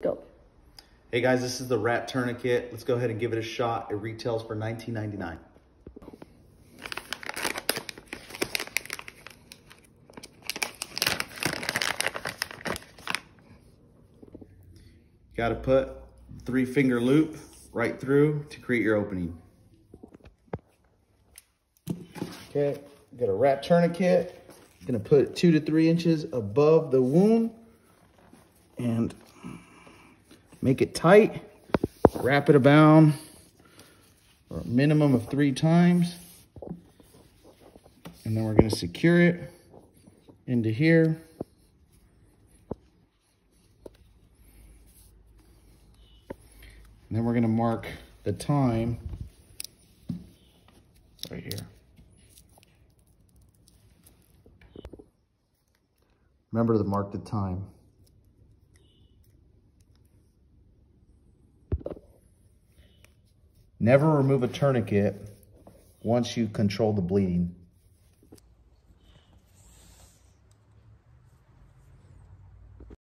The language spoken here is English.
Go. Hey guys, this is the rat tourniquet. Let's go ahead and give it a shot. It retails for $19.99. Got to put three finger loop right through to create your opening. Okay, got a rat tourniquet. Gonna put two to three inches above the wound and make it tight, wrap it about for a minimum of three times. And then we're gonna secure it into here. And then we're gonna mark the time right here. Remember to mark the time. Never remove a tourniquet once you control the bleeding.